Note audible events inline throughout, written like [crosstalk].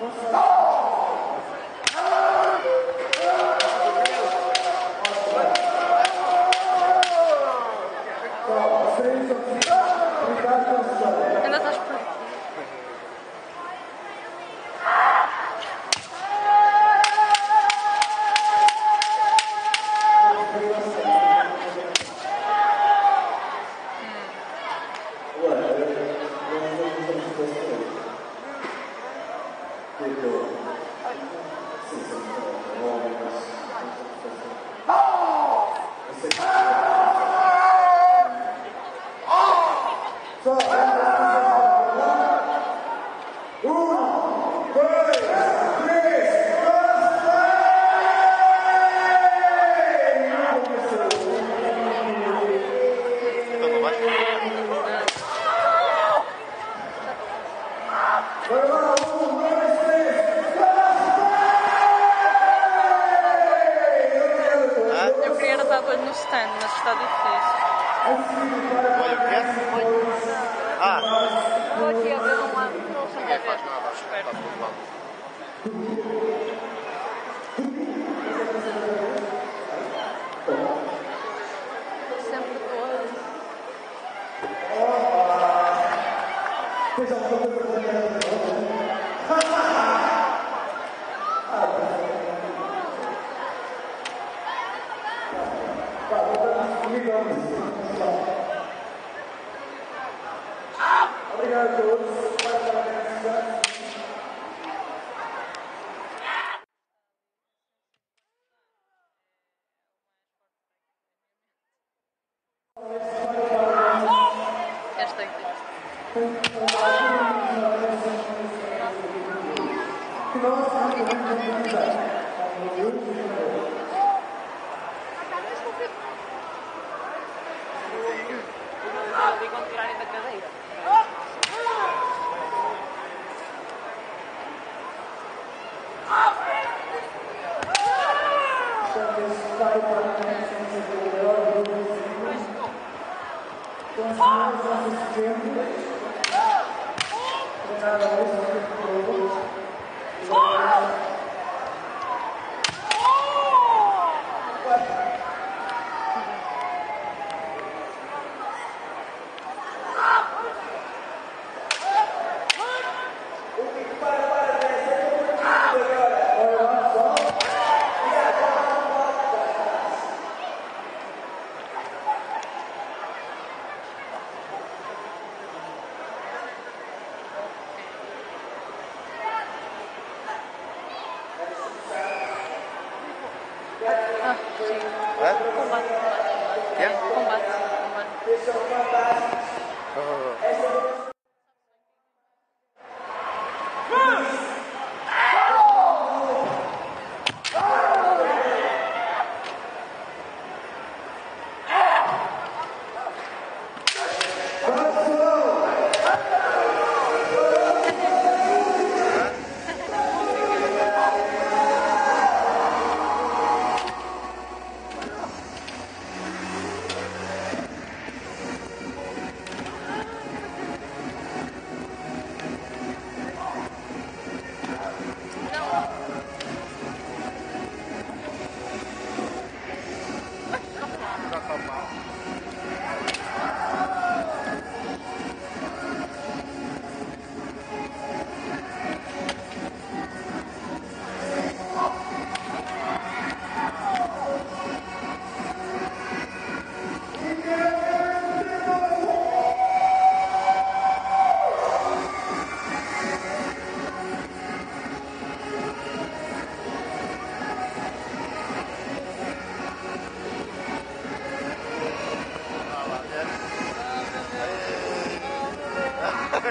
Vamos. obrigado a todos.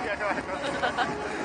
okay, go ahead. Go ahead. [laughs]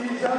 E já